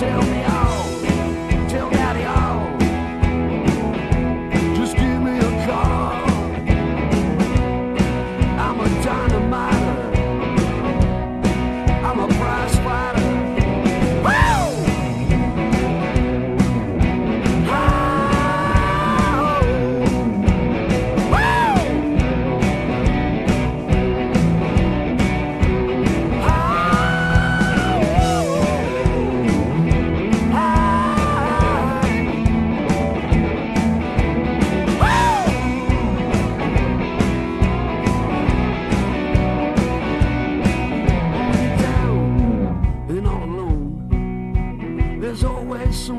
myself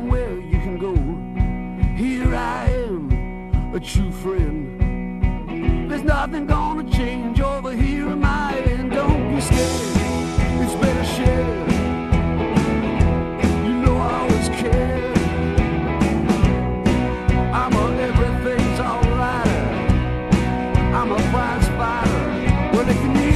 anywhere you can go. Here I am, a true friend. There's nothing gonna change over here in my end. Don't be scared, it's better shared. You know I always care. I'm a everything's alright. I'm a prize fighter. Well, if you need